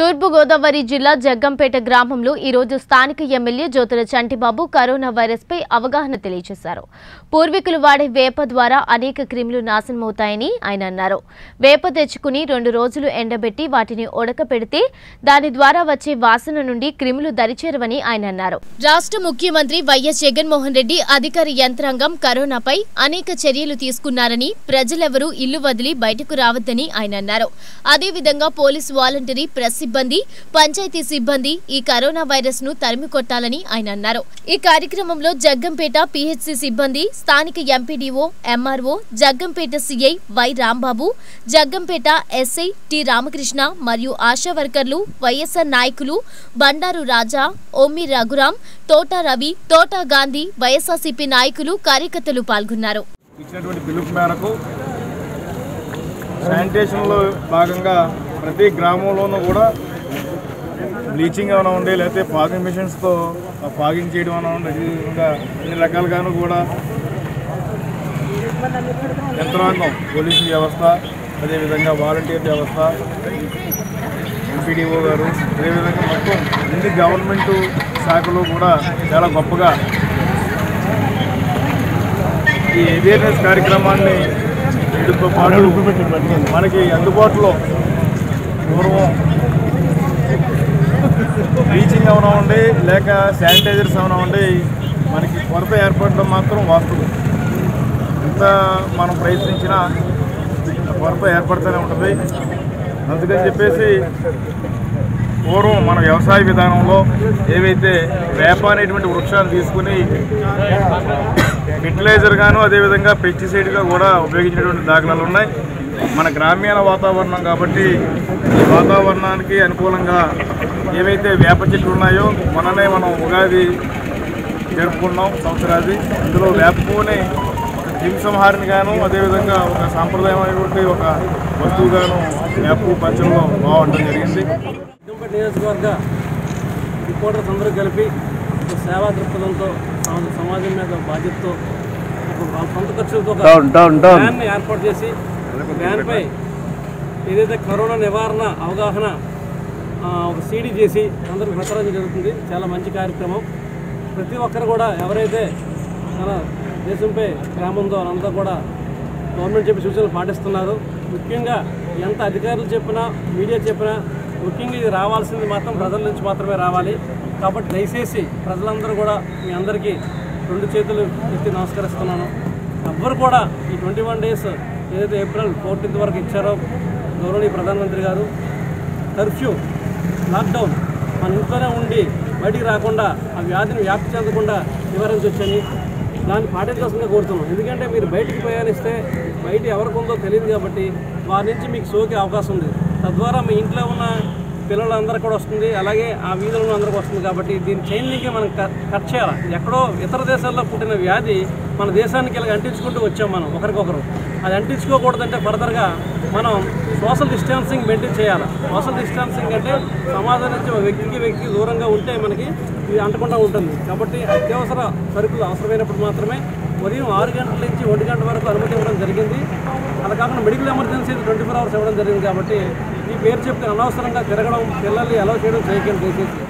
తూర్పుగోదావరి జిల్లా జగ్గంపేట గ్రామంలో ఈరోజు స్థానిక ఎమ్మెల్యే జ్యోతుల చంటిబాబు కరోనా వైరస్పై అవగాహన తెలియజేశారు. పూర్వీకులు వాడే వేప ద్వారా అనేక క్రిములు నాశనమవుతాయని ఆయన అన్నారు. వేప తెచ్చుకుని రెండు రోజులు ఎండబెట్టి వాటిని ఉడకపెడితే దాని ద్వారా వచ్చే వాసన నుండి క్రిములు దరిచేరవని ఆయన అన్నారు. రాష్ట్ర ముఖ్యమంత్రి వైఎస్ జగన్మోహన్ రెడ్డి అధికార యంత్రాంగం కరోనాపై అనేక చర్యలు తీసుకున్నారని ప్రజలెవరూ ఇల్లు వదిలి బయటకు రావద్దని ఆయన అన్నారు. అదేవిధంగా పోలీసు వాలంటరీ ప్రసి సిబ్బంది పంచాయతీ సిబ్బంది ఈ కరోనా వైరస్ను తరిమికొట్టాలని ఆయన అన్నారు. ఈ కార్యక్రమంలో జగ్గంపేట పిహెచ్సి సిబ్బంది స్థానిక MPDO MRO Jaggampeta CI Y Rambabu Jaggampeta SI T Ramakrishna మరియు ఆశా వర్కర్లు వైఎస్ఆర్ నాయకులు బండారు రాజా ఓమి రఘురాం తోట రవి తోట గాంధీ వైఎస్ఆర్సీపీ నాయకులు కార్యకర్తలు పాల్గొన్నారు. ఇచ్చినటువంటి పిలుపు మేరకు శానిటేషన్లో భాగంగా ప్రతి గ్రామంలోనూ కూడా బ్లీచింగ్ ఏమైనా ఉండే లేకపోతే ఫాగింగ్ మిషన్స్తో ఫాగింగ్ చేయడం ఏమైనా ఉండే విధంగా అన్ని రకాలుగాను కూడా యంత్రాంగం పోలీసు వ్యవస్థ అదేవిధంగా వాలంటీర్ వ్యవస్థ ఎంపీడీఓ గారు అదేవిధంగా మొత్తం అన్ని గవర్నమెంట్ శాఖలు కూడా చాలా గొప్పగా ఈ అవేర్నెస్ కార్యక్రమాన్ని పాటు మనకి అందుబాటులో పూర్వం బ్లీచింగ్ ఏమైనా ఉండి లేక శానిటైజర్స్ ఏమైనా ఉండి మనకి కొరత ఏర్పడడం మాత్రం వాస్తవం. ఎంత మనం ప్రయత్నించినా కొరత ఏర్పడుతూనే ఉంటుంది. అందుకని చెప్పేసి పూర్వం మన వ్యవసాయ విధానంలో ఏవైతే వేప అనేటువంటి వృక్షాన్ని తీసుకుని ఫెర్టిలైజర్గాను అదేవిధంగా పెస్టిసైడ్గా కూడా ఉపయోగించినటువంటి దాఖలాలు ఉన్నాయి. మన గ్రామీణ వాతావరణం కాబట్టి ఈ వాతావరణానికి అనుకూలంగా ఏవైతే వేప చెట్లు ఉన్నాయో మొన్ననే మనం ఉగాది జరుపుకున్నాం సంవత్సరాది ఇందులో వేప పువ్వుని హింసంహారిని గాను అదేవిధంగా ఒక సాంప్రదాయమైనటువంటి ఒక వస్తువుగాను వేప పువ్వు పంచంలో బాగుండడం జరిగింది. నియోజకవర్గ రిపోర్టర్స్ అందరూ కలిపి ఒక సేవా దృక్పథంతో సమ- సమాజం మీద బాధ్యతతో ఒక సొంత ఖర్చులతో ఏర్పాటు చేసి దానిపై ఏదైతే కరోనా నివారణ అవగాహన ఒక సీడీ చేసి అందరికి ప్రచారం జరుగుతుంది. చాలా మంచి కార్యక్రమం. ప్రతి ఒక్కరు కూడా ఎవరైతే మన దేశంపై ప్రేమ ఉందో వాళ్ళంతా కూడా గవర్నమెంట్ చెప్పి సూచనలు పాటిస్తున్నారు. ముఖ్యంగా ఎంత అధికారులు చెప్పినా మీడియా చెప్పినా ముఖ్యంగా ఇది రావాల్సింది మాత్రం ప్రజల నుంచి మాత్రమే రావాలి. కాబట్టి దయచేసి ప్రజలందరూ కూడా మీ అందరికీ రెండు చేతులు ఎత్తి నమస్కరిస్తున్నాను. ఎవ్వరు కూడా ఈ ట్వంటీ వన్ డేస్ ఏదైతే ఏప్రిల్ ఫోర్టీన్త్ వరకు ఇచ్చారో గౌరవనీయ ప్రధానమంత్రి గారు కర్ఫ్యూ లాక్డౌన్ మన ఇంట్లోనే ఉండి బయటికి రాకుండా ఆ వ్యాధిని వ్యాప్తి చెందకుండా నివారించవచ్చని దాన్ని పాటించాల్సిందిగా కోరుతున్నాం. ఎందుకంటే మీరు బయటికి ప్రయాణిస్తే బయట ఎవరికి ఉందో తెలియదు కాబట్టి వారి నుంచి మీకు సోకే అవకాశం ఉంది. తద్వారా మీ ఇంట్లో ఉన్న పిల్లలందరికీ కూడా వస్తుంది. అలాగే ఆ వీధులను అందరికీ వస్తుంది కాబట్టి దీని చైన్ లింకే మనం కట్ చేయాలి? ఎక్కడో ఇతర దేశాల్లో పుట్టిన వ్యాధి మన దేశానికి ఇలా అంటించుకుంటూ వచ్చాం మనం ఒకరికొకరు. అది అంటించుకోకూడదంటే ఫర్దర్గా మనం సోషల్ డిస్టాన్సింగ్ మెయింటైన్ చేయాలి? సోషల్ డిస్టాన్సింగ్ అంటే సమాజం నుంచి ఒక వ్యక్తికి వ్యక్తికి దూరంగా ఉంటే మనకి ఇది అంటకుండా ఉంటుంది. కాబట్టి అత్యవసర సరుకులు అవసరమైనప్పుడు మాత్రమే ఉదయం ఆరు గంటల నుంచి ఒంటి గంట వరకు అనుమతి ఇవ్వడం జరిగింది. అలా కాకుండా medical emergency twenty four hours ఇవ్వడం జరిగింది కాబట్టి ఈ పేరు చెప్తే అనవసరంగా తిరగడం పిల్లల్ని అలౌ చేయడం చేయకండి దయచేసి.